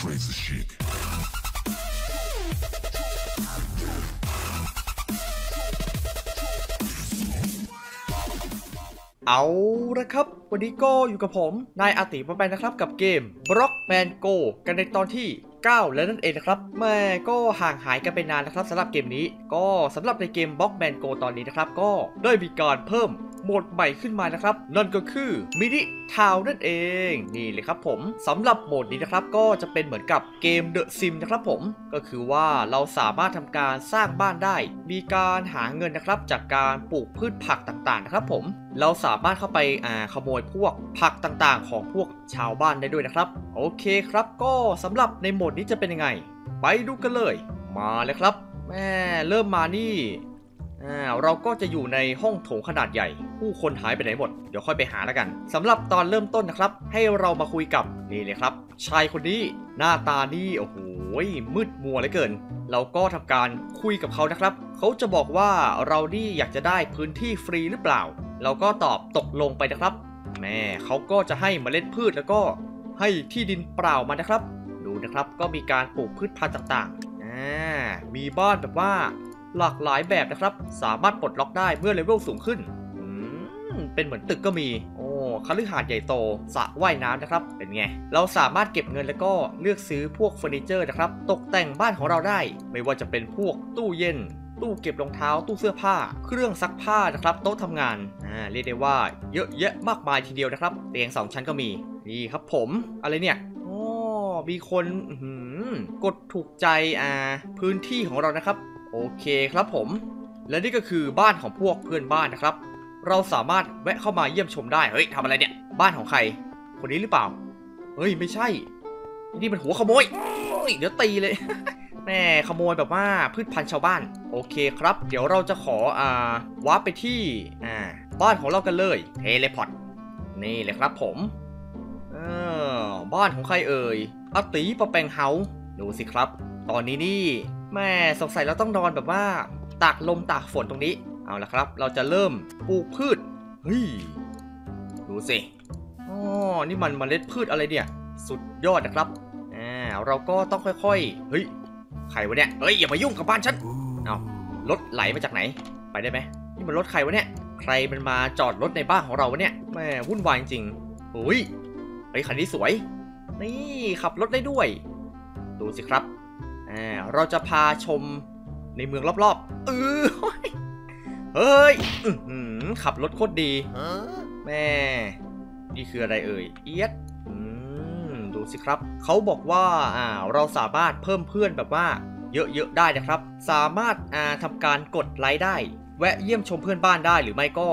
crazy chic. เอาละครับ วันนี้ก็อยู่กับผม นายอาติมาไปนะครับกับเกม Block Man Go กันในตอนที่ 9 แล้วนั่นเองนะครับแม่ก็ห่างหายกันไปนานนะครับสำหรับเกมนี้ ก็สำหรับในเกม Block Man Go ตอนนี้นะครับ ก็ได้มีการเพิ่ม โหมดใหม่ขึ้นมานะครับ นั่นก็คือมินิทาวนั่นเองนี่เลยครับผมสำหรับโหมดนี้นะครับก็จะเป็นเหมือนกับเกม The Sim นะครับผมก็คือว่าเราสามารถทำการสร้างบ้านได้ มีการหาเงินนะครับ จากการปลูกพืชผักต่างๆนะครับผมเราสามารถเข้าไปอ่าขโมยพวกผักต่างๆ ของพวกชาวบ้านได้ด้วยนะครับ โอเคครับ ก็สำหรับในโหมดนี้จะเป็นยังไง ไปดูกันเลย มาเลยครับแม่เริ่มมานี่ อ่าเราก็จะอยู่ในห้องโถงขนาดใหญ่ ผู้คนหายไปไหนหมด เดี๋ยวค่อยไปหาแล้วกันสำหรับตอนเริ่มต้นนะครับ ให้เรามาคุยกับนี่เลยครับ ชายคนนี้หน้าตานี่โอ้โหมืดมัวเหลือเกิน เราก็ทำการคุยกับเขานะครับ เขาจะบอกว่าเรานี่อยากจะได้พื้นที่ฟรีหรือเปล่า เราก็ตอบตกลงไปนะครับ แม่เขาก็จะให้มเมล็ดพืชแล้วก็ให้ที่ดินเปล่ามานะครับ ดูนะครับก็มีการปลูกพืชพันธุ์ต่างๆอ่ามีบ้านแบบว่า หลากหลายแบบนะครับ สามารถปลดล็อกได้เมื่อเลเวลสูงขึ้น เป็นเหมือนตึกก็มี โอ้คฤหาสน์ใหญ่โตสระว่ายน้ำนะครับ เป็นไง เราสามารถเก็บเงินแล้วก็เลือกซื้อพวกเฟอร์นิเจอร์นะครับ ตกแต่งบ้านของเราได้ ไม่ว่าจะเป็นพวกตู้เย็น ตู้เก็บรองเท้า ตู้เสื้อผ้า เครื่องซักผ้านะครับ โต๊ะทำงาน อ่า เรียกได้ว่าเยอะแยะมากมายทีเดียวนะครับ เตียงสองชั้นก็มี นี่ครับผม อะไรเนี่ยโอ้มีคนกดถูกใจอ่าพื้นที่ของเรานะครับ เคครับผม และนี่ก็คือบ้านของพวกเพื่อนบ้านนะครับ เราสามารถแวะเข้ามาเยี่ยมชมได้เฮ้ยทำอะไรเนี่ย บ้านของใคร คนนี้หรือเปล่า เฮ้ยไม่ใช่นี่มันหัวขโมยเดี๋ยวตีเลยแม่ขโมยแบบว่าพืชพันธุ์ชาวบ้าน โอเคครับ เดี๋ยวเราจะขออ่า warp ไปที่อ่าบ้านของเรากันเลย teleportนี่เลยครับผมเออบ้านของใครเอ่ยอตีปะแปงเฮาดูสิครับ ตอนนี้นี่ แม่สงสัยเราต้องนอนแบบว่า ตากลมตากฝนตรงนี้ เอาละครับ เราจะเริ่มปลูกพืช เฮ้ย ดูสิอ๋อนี่มันเมล็ดพืชอะไรเนี่ย สุดยอดนะครับอ่าเราก็ต้องค่อยๆ เฮ้ย ใครวะเนี่ยเอ้ย อย่ามายุ่งกับบ้านฉัน เอารถไหลมาจากไหน ไปได้ไหมนี่มันรถใครวะเนี่ย ใครมันมาจอดรถในบ้านของเราวะเนี่ย แม่วุ่นวายจริงๆอุ้ย เฮ้ยคันนี้สวย นี่ขับรถได้ด้วย ดูสิครับ เราจะพาชมในเมืองรอบๆเออเฮ้ยขับรถโคตรดี แม่ นี่คืออะไรเอ่ย เอียดดูสิครับ เขาบอกว่าอ่าเราสามารถเพิ่มเพื่อนแบบว่า เยอะๆได้นะครับ สามารถอ่าทำการกดไลค์ได้ แวะเยี่ยมชมเพื่อนบ้านได้หรือไม่ก็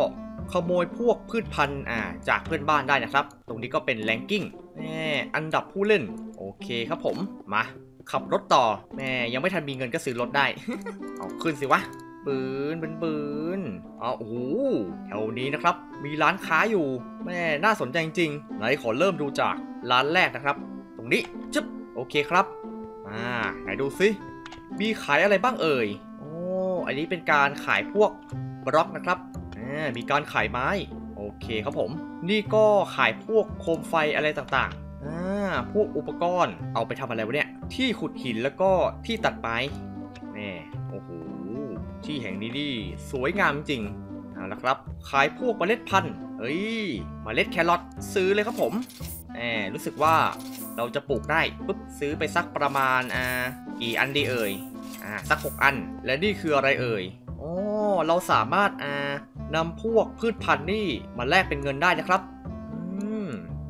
ขโมยพวกพืชพันธุ์อ่าจากเพื่อนบ้านได้นะครับ ตรงนี้ก็เป็นแรงกิ้งแม่อันดับผู้เล่น โอเคครับผม มา ขับรถต่อแม่ยังไม่ทันมีเงินก็ซื้อรถได้ เอาขึ้นสิวะปืนปืนปืนอ๋อโอ้โหแถวนี้นะครับ มีร้านค้าอยู่ แม่น่าสนใจจริงๆไหนขอเริ่มดูจากร้านแรกนะครับ ตรงนี้จึ๊บโอเคครับ อ่า ไหนดูซิ มีขายอะไรบ้างเอ่ย โอ้ อันนี้เป็นการขายพวกบล็อกนะครับอ่ามีการขายไม้ โอเคครับผม นี่ก็ขายพวกโคมไฟอะไรต่างๆ พวกอุปกรณ์เอาไปทำอะไรวะเนี่ย ที่ขุดหินแล้วก็ที่ตัดไม้แม่โอ้โห ที่แห่งนี้นี่สวยงามจริงเอาละครับ ขายพวกเมล็ดพันธุ์เฮ้ยเมล็ดแครอทซื้อเลยครับผมแหมรู้สึกว่าเราจะปลูกได้ปุ๊บซื้อไปสักประมาณอ่ากี่อันดีเอ่ยอ่าสัก 6 อัน และนี่คืออะไรเอ่ยโอ้เราสามารถอ่านำพวกพืชพันธุ์นี่มาแลกเป็นเงินได้นะครับ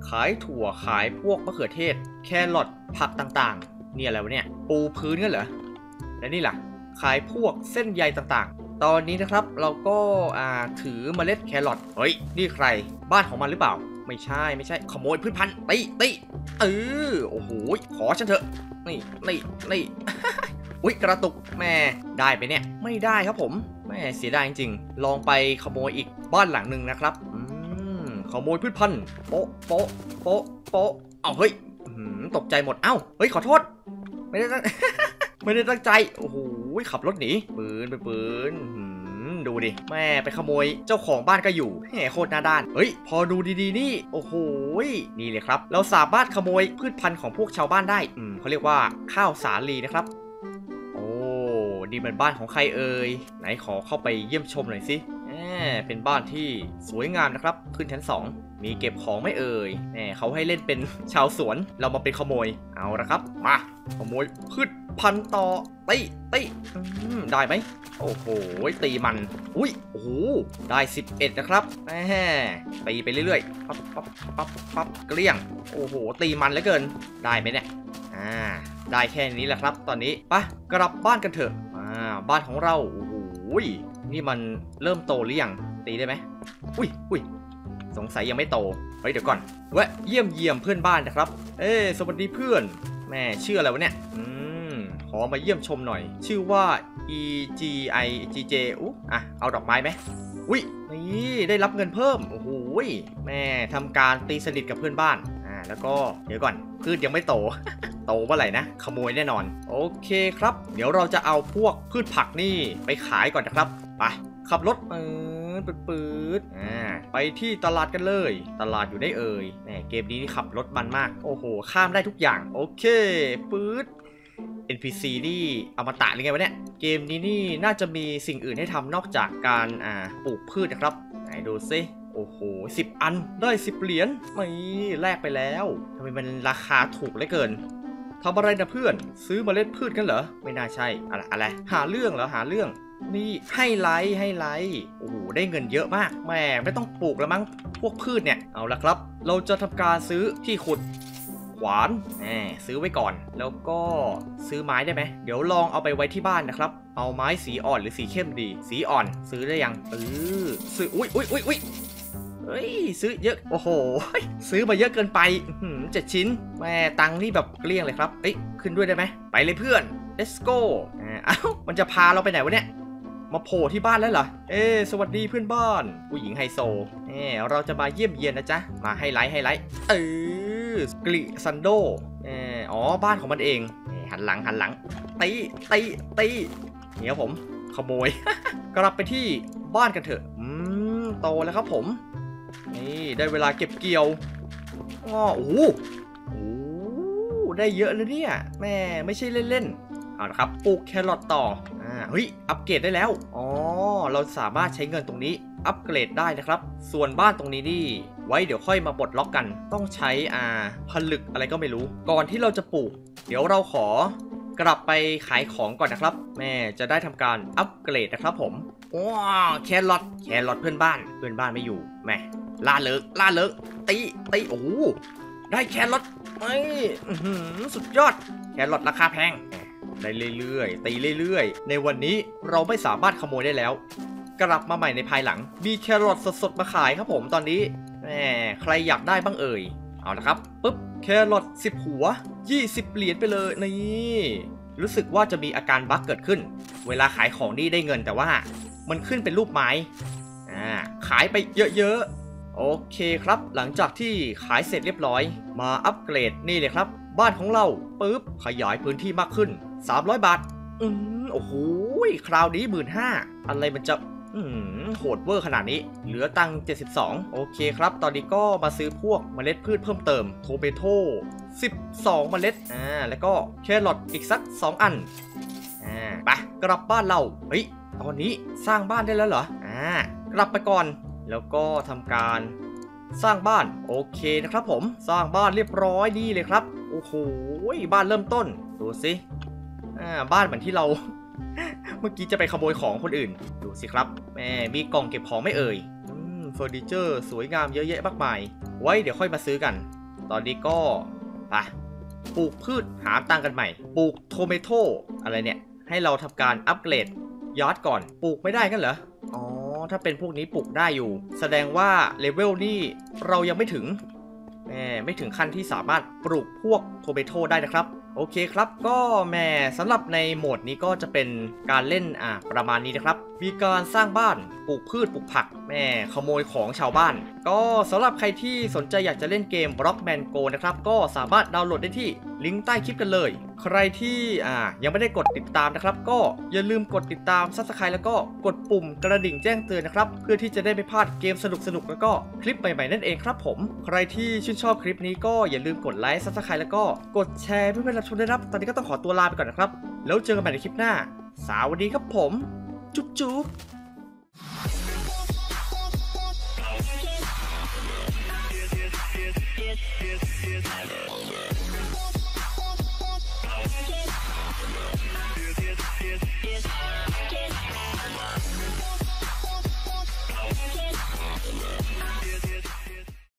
ขายถั่วขายพวกมะเขือเทศ แครอทผักต่างๆนี่อะไรวะเนี่ย ปูพื้นกันเหรอ และนี่ล่ะ ขายพวกเส้นใยต่างๆ ตอนนี้นะครับเราก็อ่าถือเมล็ดแครอทเฮ้ย นี่ใคร บ้านของมันหรือเปล่า ไม่ใช่ไม่ใช่ ขโมยพืชพันธุ์ตีตีเออโอ้โหขอฉันเถอะนี่นี่นี่อุ๊ยกระตุกแม่ได้ไปเนี่ย ไม่ได้ครับผมแม่เสียดายจริงๆ ลองไปขโมยอีกบ้านหลังหนึ่งนะครับ ขโมยพืชพันธุ์โป๊ะโป๊ะโป๊ะโป๊ะเอาเฮ้ยอื้อหือตกใจหมด เอ้า เฮ้ย ขอโทษ ไม่ได้ตั้ง ไม่ได้ตั้งใจ โอ้โห ขับรถหนี ปืนไปปืนอื้อหือมดูดิ แม่ไปขโมยเจ้าของบ้านก็อยู่แหมโคตรหน้าด้าน เฮ้ย พอดูดีๆนี่ โอ้โหยนี่เลยครับ เราสามารถขโมยพืชพันธุ์ของพวกชาวบ้านได้ อืมเขาเรียกว่าข้าวสาลีนะครับ โอ้นี่เป็นบ้านของใครเอ่ย ไหนขอเข้าไปเยี่ยมชมหน่อยสิแหม เป็นบ้านที่สวยงามนะครับ ขึ้นชั้น 2 มีเก็บของไม่เอ่ยแหมเขาให้เล่นเป็นชาวสวน เรามาเป็นขโมย เอาละครับ มา ขโมยพืชพันธุ์ต่อตีตีได้ไหม โอ้โห ตีมัน อุ้ย โอ้โห ได้ 11 นะครับแหมตีไปเรื่อยๆ ปั๊บปั๊บปั๊บปั๊บเกลี้ยง โอ้โห ตีมันเหลือเกิน ได้ไหมเนี่ย อ่า ได้แค่นี้แหละครับ ตอนนี้ ไปะกลับบ้านกันเถอะ อ่า บ้านของเราโอ้โหนี่มันเริ่มโตหรือยังตีได้ไหมอุ้ยอุ้ยสงสัยยังไม่โตเฮ้ยเดี๋ยวก่อนแวะเยี่ยมเยี่ยมเพื่อนบ้านนะครับ เอ้สวัสดีเพื่อน แม่ชื่ออะไรวะเนี่ยอืมขอมาเยี่ยมชมหน่อย ชื่อว่า e g i g j อุ๊อะเอาดอกไม้ไหมอุ้ยนี่ได้รับเงินเพิ่มโอ้โหแม่ทำการตีสนิทกับเพื่อนบ้าน แล้วก็เดี๋ยวก่อนพืชยังไม่โต โตเมื่อไหร่นะ ขโมยแน่นอน โอเคครับ เดี๋ยวเราจะเอาพวกพืชผักนี่ไปขายก่อนนะครับไปขับรถปืดปืดปืดอ่าไปที่ตลาดกันเลย ตลาดอยู่ได้เอ่ยแหมเกมนี้นี่ขับรถมันมาก โอ้โห ข้ามได้ทุกอย่าง โอเคปืด NPC นี่อมตะหรือไงวะเนี่ย เกมนี้นี่น่าจะมีสิ่งอื่นให้ทำนอกจากการอ่าปลูกพืชนะครับ ไหนดูซิ โอ้โหสิบอันได้สิบเหรียญไม่แลกไปแล้วทำไมมันราคาถูกเหลือเกินทำอะไรนะเพื่อน ซื้อเมล็ดพืชกันเหรอ ไม่น่าใช่ อะไรอะไร หาเรื่องเหรอ หาเรื่อง นี่ให้ไลท์ให้ไลท์โอ้โห ได้เงินเยอะมากแม่ไม่ต้องปลูกแล้วมั้ง พวกพืชเนี่ย เอาละครับ เราจะทำการซื้อที่ขุดขวานแหมซื้อไว้ก่อน แล้วก็ซื้อไม้ได้ไหม เดี๋ยวลองเอาไปไว้ที่บ้านนะครับ เอาไม้สีอ่อนหรือสีเข้มดี สีอ่อนซื้อได้ยังเออซื้อ อุ้ยอุ้ยอุ้ยอุ้ย เฮ้ยซื้อเยอะโอ้โห ซื้อมาเยอะเกินไปเจ็ดชิ้นแม่ตังค์นี่แบบเกลี้ยงเลยครับเอ้ยขึ้นด้วยได้ไหมไปเลยเพื่อน let's go อ่าเอ้ามันจะพาเราไปไหนวะเนี่ยมาโผล่ที่บ้านแล้วเหรอ เอ้สวัสดีเพื่อนบ้าน ผู้หญิงไฮโซเอ้เราจะมาเยี่ยมเยียนนะจ๊ะ มาให้ไลท์ให้ไลท์เออกลิซันโดเอออ๋อ บ้านของมันเองเอ้หันหลังหันหลัง ตีตีตีเดี๋ยวผม ขโมย กลับไปที่บ้านกันเถอะ อืม โตแล้วครับผม นี่ได้เวลาเก็บเกี่ยวอ้อโอ้โหโอ้ได้เยอะเลยเนี่ยแม่ไม่ใช่เล่นๆเอาละครับปลูกแครอทต่ออ่าเฮ้ยอัปเกรดได้แล้วอ๋อเราสามารถใช้เงินตรงนี้อัปเกรดได้นะครับ ส่วนบ้านตรงนี้นี่ไว้เดี๋ยวค่อยมาบดล็อกกัน ต้องใช้อ่าผลึกอะไรก็ไม่รู้ ก่อนที่เราจะปลูก เดี๋ยวเราขอกลับไปขายของก่อนนะครับ แม่จะได้ทำการอัปเกรดนะครับผมว้าแครอทแครอทเพื่อนบ้านเพื่อนบ้านไม่อยู่แม่ ล่าเลิกล่าเลิกตีตีโอ้ได้แครอทเอ้ยอื้อหือสุดยอด แครอทราคาแพง ได้เรื่อยๆ ตีเรื่อยๆ ในวันนี้เราไม่สามารถขโมยได้แล้ว กลับมาใหม่ในภายหลัง มีแครอทสดๆมาขายครับผมตอนนี้แหมใครอยากได้บ้างเอ่ย เอาละครับปุ๊บแครอท10 หัว 20 เหรียญไปเลยนี่รู้สึกว่าจะมีอาการ bug เกิดขึ้น เวลาขายของนี่ได้เงินแต่ว่า มันขึ้นเป็นรูปไม้อ่าขายไปเยอะๆ โอเคครับ หลังจากที่ขายเสร็จเรียบร้อย มาอัปเกรดนี่เลยครับ บ้านของเราปุ๊บขยายพื้นที่มากขึ้น 300 บาท อืมโอ้โหคราวนี้หมื่นห้าอะไรมันจะอืมโหดเวอร์ขนาดนี้ เหลือตังค์72 โอเคครับ ตอนนี้ก็มาซื้อพวกเมล็ดพืชเพิ่มเติม โทเปโต12 เมล็ด อ่า แล้วก็แครอทอีกสัก 2 อัน อ่า ไป กลับบ้านเรา เฮ้ย ตอนนี้สร้างบ้านได้แล้วเหรอ อ่า กลับไปก่อน แล้วก็ทำการสร้างบ้านโอเคนะครับผมสร้างบ้านเรียบร้อยดีเลยครับโอ้โหบ้านเริ่มต้นดูสิอ่าบ้านเหมือนที่เรา เมื่อกี้จะไปขโมยของคนอื่น ดูสิครับแม่มีกล่องเก็บของไม่เอ่ยเฟอร์นิเจอร์สวยงามเยอะแยะมากมาย ไว้เดี๋ยวค่อยมาซื้อกัน ตอนนี้ก็ไปปลูกพืชหาตังค์กันใหม่ ปลูก tomato อะไรเนี่ย ให้เราทำการอัปเกรดยอดก่อน ปลูกไม่ได้กันเหรอ ถ้าเป็นพวกนี้ปลูกได้อยู่ แสดงว่าเลเวลนี่เรายังไม่ถึงแหมไม่ถึงขั้นที่สามารถปลูกพวก tomato ได้นะครับ โอเคครับก็แหม่สำหรับในโหมดนี้ก็จะเป็นการเล่นอ่าประมาณนี้นะครับ มีการสร้างบ้านปลูกพืชปลูกผักแม่ขโมยของชาวบ้าน ก็สำหรับใครที่สนใจอยากจะเล่นเกม Rockman Go นะครับ ก็สามารถดาวน์โหลดได้ที่ลิงก์ใต้คลิปกันเลย ใครที่อ่ายังไม่ได้กดติดตามนะครับ ก็อย่าลืมกดติดตาม Subscribe แล้วก็กดปุ่มกระดิ่งแจ้งเตือนนะครับ เพื่อที่จะได้ไม่พลาดเกมสนุกๆแล้วก็คลิปใหม่ๆนั่นเองครับผม ใครที่ชื่นชอบคลิปนี้ก็อย่าลืมกดไลค์ Subscribe แล้วก็กดแชร์เพื่อเป็นรับชมด้วยนะครับ ตอนนี้ก็ต้องขอตัวลาไปก่อนนะครับ แล้วเจอกันใหม่ในคลิปหน้า สวัสดีครับผม จุ๊บจุ๊บ this is